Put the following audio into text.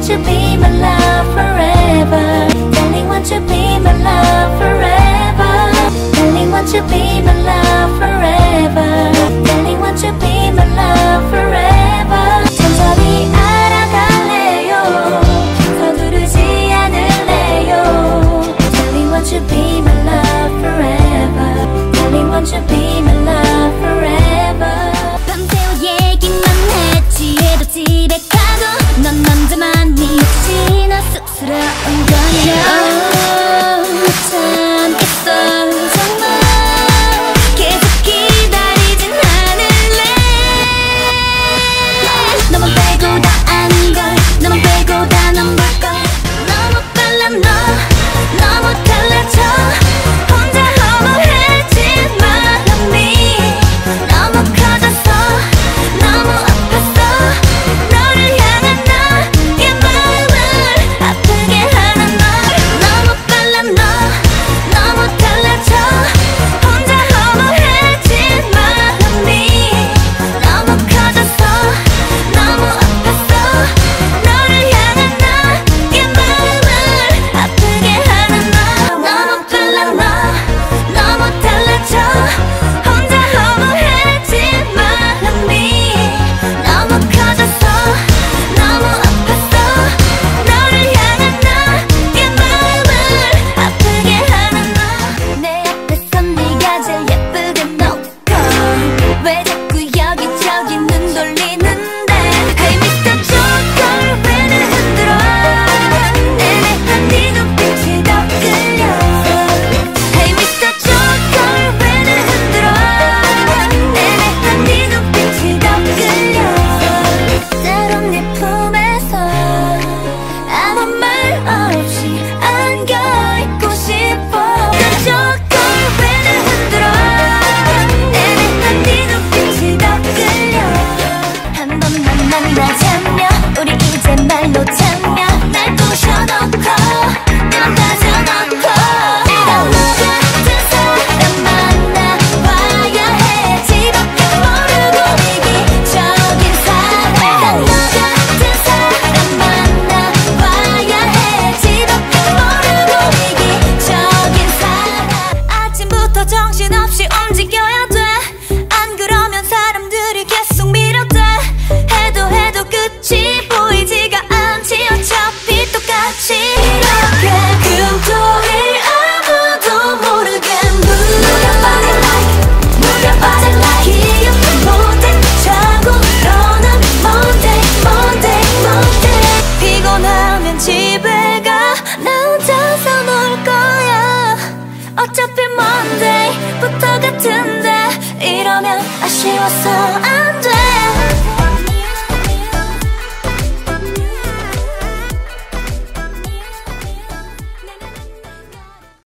want to be my love forever. Darling, want to be my love forever. Darling, want to be 저 yourself